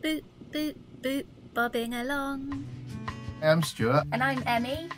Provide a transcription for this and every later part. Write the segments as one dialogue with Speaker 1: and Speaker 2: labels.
Speaker 1: boot, boot, boot, bobbing along.
Speaker 2: I'm Stuart.
Speaker 3: And I'm Emmy.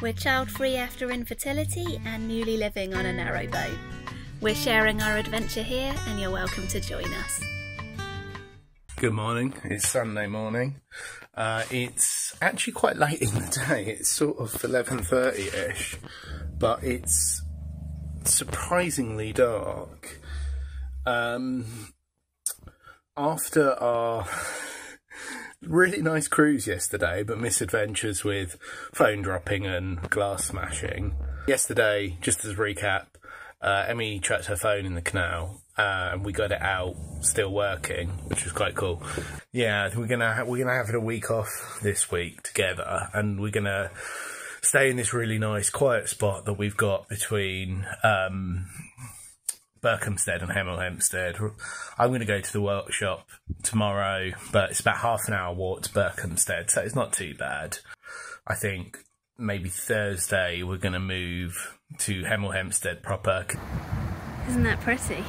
Speaker 1: We're child free after infertility and newly living on a narrow boat. We're sharing our adventure here, and you're welcome to join us.
Speaker 2: Good morning. It's Sunday morning. Uh, it's actually quite late in the day. It's sort of 11.30ish, but it's surprisingly dark. Um, after our really nice cruise yesterday, but misadventures with phone dropping and glass smashing. Yesterday, just as a recap, uh, Emmy trapped her phone in the canal, uh, and we got it out, still working, which was quite cool. Yeah, we're gonna we're gonna have it a week off this week together, and we're gonna stay in this really nice, quiet spot that we've got between um, Berkhamsted and Hemel Hempstead. I'm going to go to the workshop tomorrow, but it's about half an hour walk to Berkhamsted, so it's not too bad. I think maybe Thursday we're going to move to Hemel Hempstead proper.
Speaker 3: Isn't that pretty?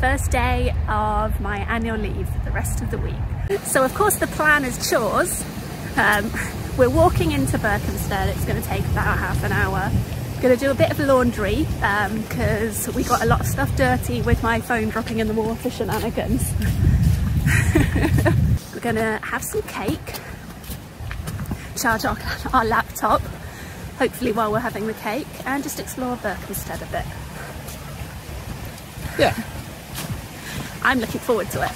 Speaker 3: First day of my annual leave for the rest of the week. So of course the plan is chores. Um, we're walking into Berkhamsted, it's going to take about half an hour Gonna do a bit of laundry because um, we got a lot of stuff dirty with my phone dropping in the water shenanigans. We're gonna have some cake, charge our, our laptop, hopefully while we're having the cake, and just explore Berkhamsted a bit.
Speaker 2: Yeah.
Speaker 3: I'm looking forward to it.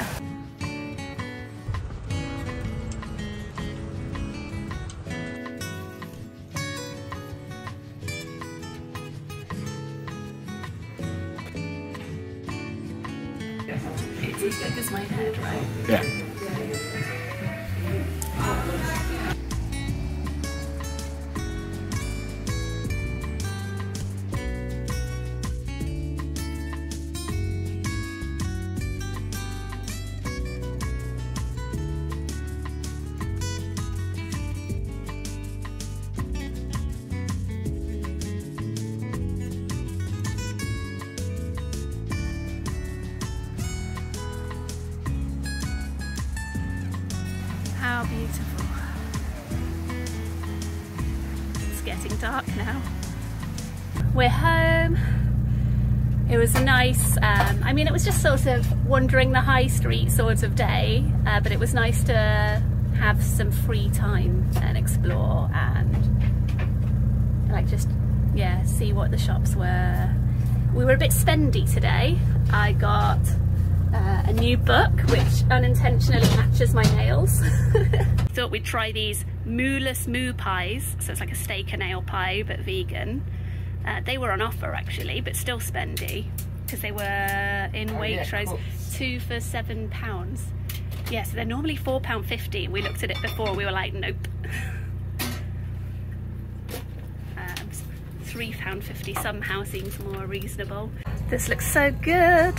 Speaker 3: How beautiful. It's getting dark now. We're home. It was a nice, um, I mean, it was just sort of wandering the high street sort of day, uh, but it was nice to have some free time and explore and like just, yeah, see what the shops were. We were a bit spendy today. I got uh, a new book which unintentionally matches my nails. Thought we'd try these mooless moo pies, so it's like a steak and nail pie but vegan. Uh, they were on offer actually, but still spendy because they were in oh, Waitrose, yeah, two for seven pounds. Yeah, so they're normally four pound fifty. We looked at it before, we were like, nope. Um, three pound fifty somehow seems more reasonable. This looks so good.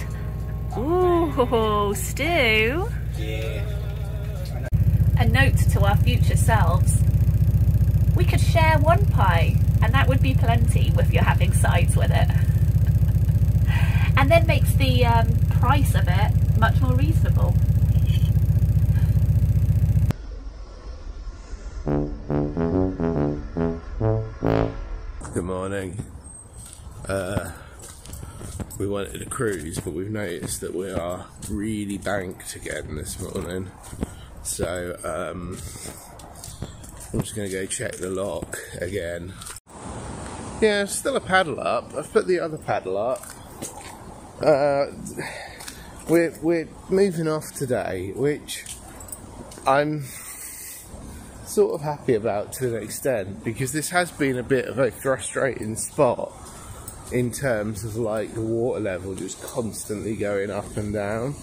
Speaker 3: Ooh, Stu. Yeah. A note to our future selves. We could share one pie and that would be plenty if you're having sides with it. and then makes the um, price of it much more reasonable.
Speaker 2: Good morning. Uh, we wanted a cruise, but we've noticed that we are really banked again this morning. So um, I'm just going to go check the lock again. Yeah, still a paddle up. I've put the other paddle up. Uh, we're we're moving off today, which I'm sort of happy about to an extent because this has been a bit of a frustrating spot in terms of like the water level just constantly going up and down.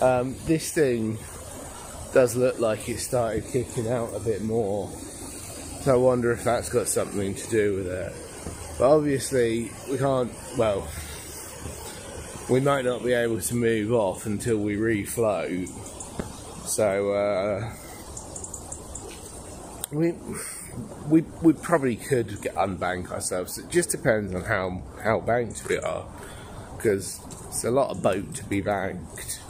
Speaker 2: Um, this thing does look like it started kicking out a bit more. So I wonder if that's got something to do with it. But obviously we can't, well, we might not be able to move off until we refloat. So, uh, we we we probably could get unbank ourselves. It just depends on how how banked we are, because it's a lot of boat to be banked.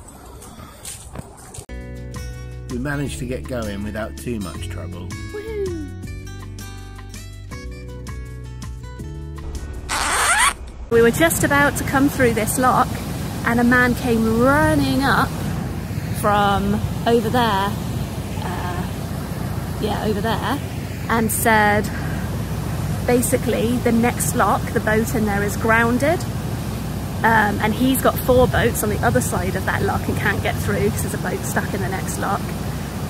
Speaker 2: we managed to get going without too much trouble.
Speaker 3: We were just about to come through this lock and a man came running up from over there, uh, yeah, over there, and said basically the next lock, the boat in there is grounded. Um, and he's got four boats on the other side of that lock and can't get through because there's a boat stuck in the next lock.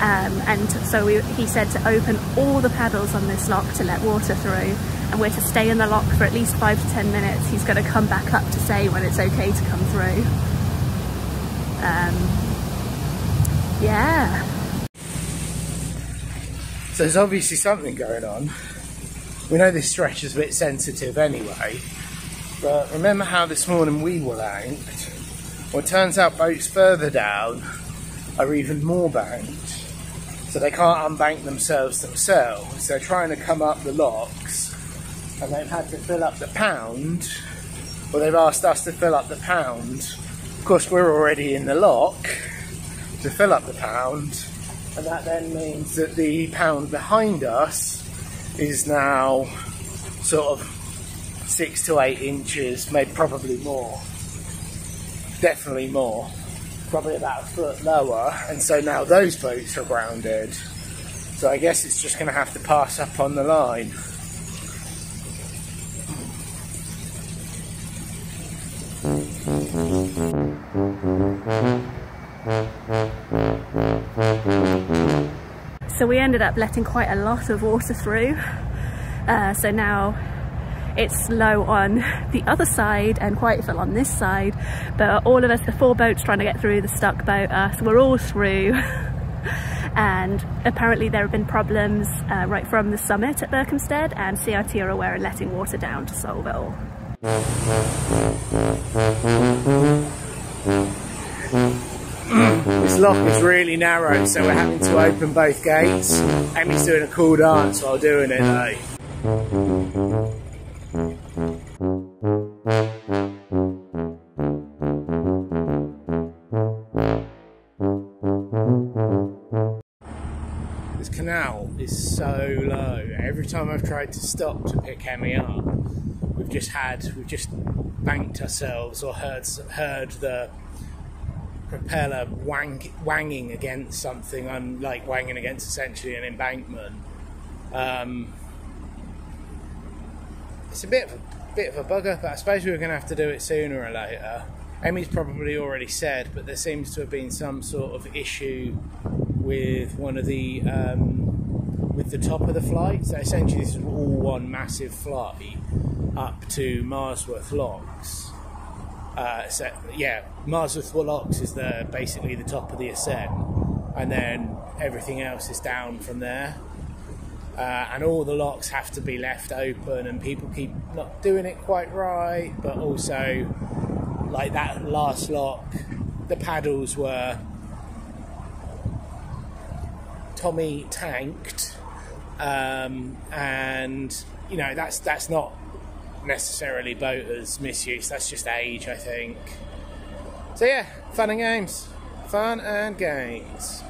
Speaker 3: Um, and so we, he said to open all the paddles on this lock to let water through and we're to stay in the lock for at least five to ten minutes. He's going to come back up to say when it's okay to come through. Um, yeah.
Speaker 2: So there's obviously something going on. We know this stretch is a bit sensitive anyway, but remember how this morning we were banked? Well, it turns out boats further down are even more banked. So they can't unbank themselves themselves. They're trying to come up the locks and they've had to fill up the pound. Well, they've asked us to fill up the pound. Of course, we're already in the lock to fill up the pound, and that then means that the pound behind us is now sort of six to eight inches, maybe probably more. Definitely more. Probably about a foot lower, and so now those boats are grounded. So I guess it's just going to have to pass up on the line. Mm-hmm.
Speaker 3: So we ended up letting quite a lot of water through. Uh, so now it's low on the other side and quite full on this side. But all of us, the four boats trying to get through, the stuck boat, us, we're all through. and apparently there have been problems uh, right from the summit at Berkhamsted and CRT are aware of letting water down to solve it all.
Speaker 2: This lock is really narrow, so we're having to open both gates. Emmy's doing a cool dance while doing it though. This canal is so low. Every time I've tried to stop to pick Emmy up, we've just had, we've just banked ourselves or heard heard the propeller wang, wanging against something, I'm like wanging against essentially an embankment. Um, it's a bit of a bit of a bugger, but I suppose we are going to have to do it sooner or later. Emmy's probably already said, but there seems to have been some sort of issue with one of the um, with the top of the flight. So essentially, this is all one massive flight up to Marsworth Locks. Uh, yeah, Marsworth Locks is the basically the top of the ascent, and then everything else is down from there. Uh, and all the locks have to be left open, and people keep not doing it quite right. But also, like that last lock, the paddles were Tommy tanked, um, and you know that's that's not necessarily boaters misuse. That's just age, I think. So yeah, fun and games, fun and games.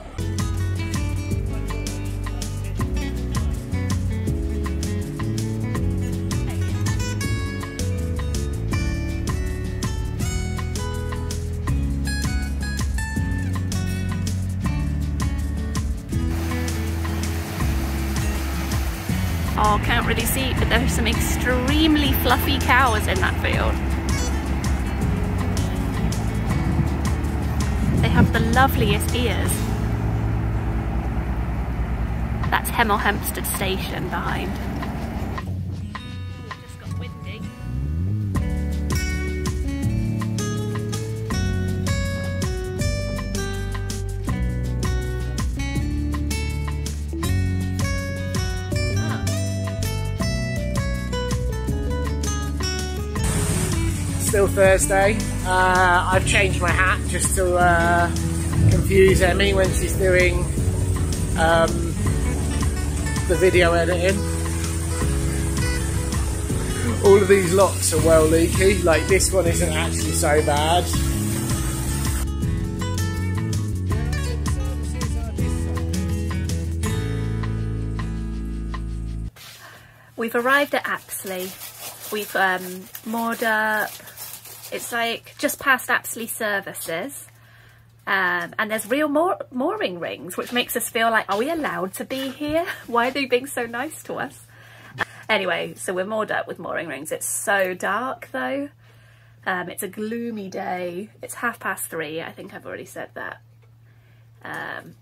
Speaker 3: But there's some extremely fluffy cows in that field. They have the loveliest ears. That's Hemel Hempstead Station behind.
Speaker 2: still Thursday. Uh, I've changed my hat just to uh, confuse Emmy when she's doing um, the video editing. All of these locks are well leaky, like this one isn't actually so bad.
Speaker 3: We've arrived at Apsley, We've um, moored up. It's like just past Apsley services. Um, and there's real moor mooring rings, which makes us feel like, are we allowed to be here? Why are they being so nice to us? Anyway, so we're moored up with mooring rings. It's so dark though. Um, it's a gloomy day. It's half past three. I think I've already said that. Um,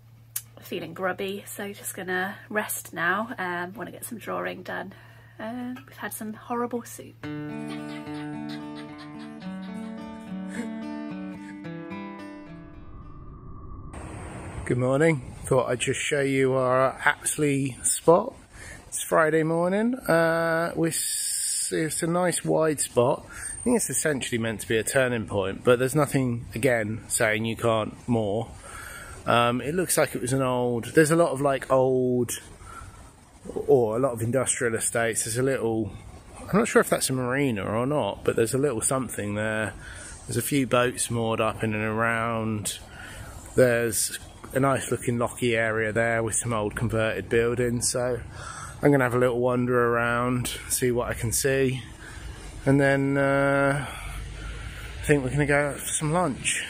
Speaker 3: feeling grubby, so just gonna rest now. Um, want to get some drawing done. Uh, we've had some horrible soup.
Speaker 2: Good morning. Thought I'd just show you our Apsley spot. It's Friday morning. Uh, it's a nice wide spot. I think it's essentially meant to be a turning point, but there's nothing, again, saying you can't moor. Um, it looks like it was an old, there's a lot of like old, or a lot of industrial estates. There's a little, I'm not sure if that's a marina or not, but there's a little something there. There's a few boats moored up in and around. There's a nice looking locky area there with some old converted buildings. So I'm going to have a little wander around, see what I can see, and then uh, I think we're going to go out for some lunch.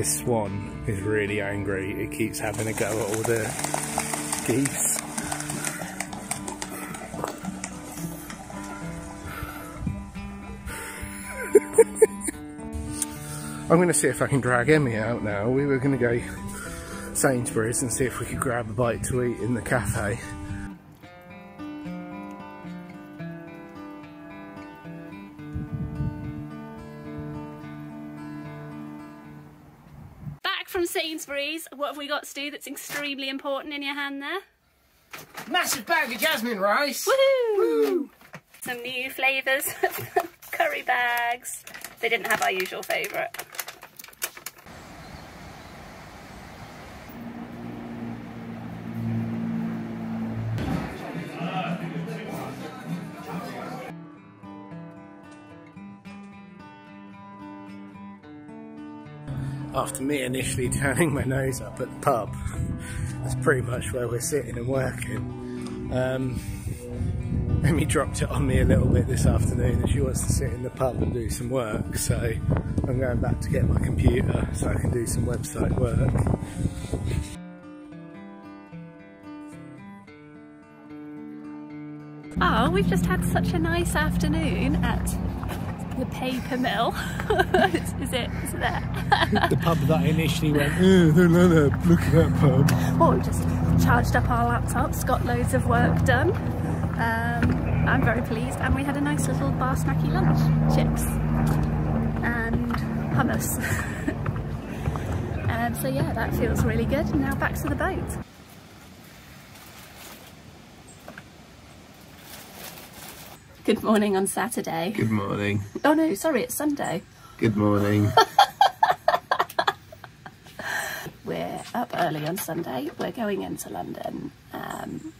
Speaker 2: This swan is really angry. It keeps having a go at all the geese. I'm going to see if I can drag Emmy out now. We were going to go Sainsbury's and see if we could grab a bite to eat in the cafe.
Speaker 3: We got, Stu, that's extremely important in your hand there?
Speaker 4: Massive bag of jasmine rice.
Speaker 3: Woohoo! Some new flavours, curry bags. They didn't have our usual favourite.
Speaker 2: After me initially turning my nose up at the pub, that's pretty much where we're sitting and working. Um, Emmy dropped it on me a little bit this afternoon and she wants to sit in the pub and do some work so I'm going back to get my computer so I can do some website work.
Speaker 3: Oh, we've just had such a nice afternoon at the paper mill. is, is it? Is it there?
Speaker 4: the pub that initially went, oh, don't know look at that pub.
Speaker 3: well, we just charged up our laptops, got loads of work done. Um, I'm very pleased, and we had a nice little bar snacky lunch, chips and hummus. and so yeah, that feels really good. Now back to the boat. Good morning on Saturday.
Speaker 2: Good morning.
Speaker 3: Oh no, sorry, it's Sunday.
Speaker 2: Good morning.
Speaker 3: We're up early on Sunday. We're going into London um,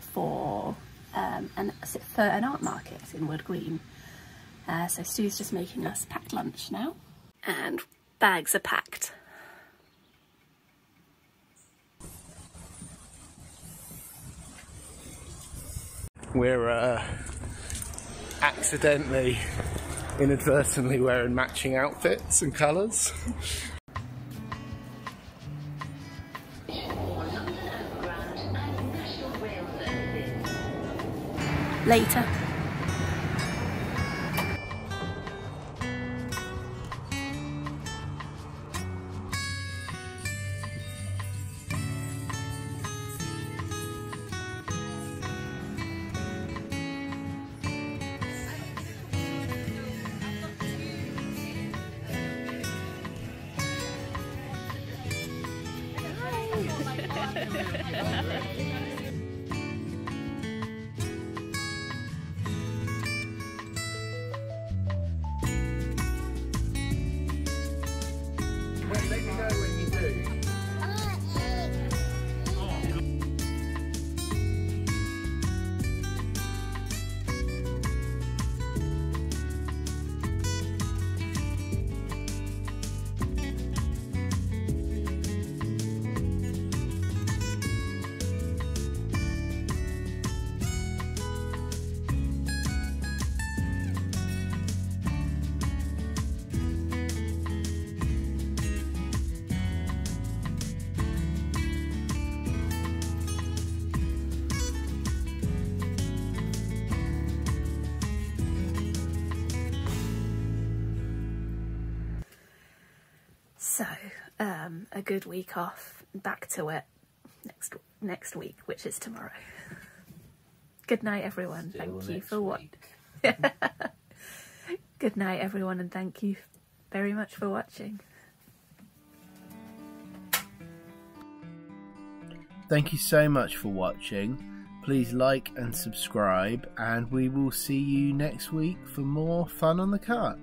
Speaker 3: for um, an for an art market in Wood Green. Uh, so Stu's just making us packed lunch now, and bags are packed.
Speaker 2: We're uh, accidentally, inadvertently wearing matching outfits and colours.
Speaker 3: Later. A good week off. Back to it next next week, which is tomorrow. Good night, everyone.
Speaker 2: Still
Speaker 3: thank you for what. Good night, everyone, and thank you very much for watching.
Speaker 2: Thank you so much for watching. Please like and subscribe, and we will see you next week for more fun on the cut.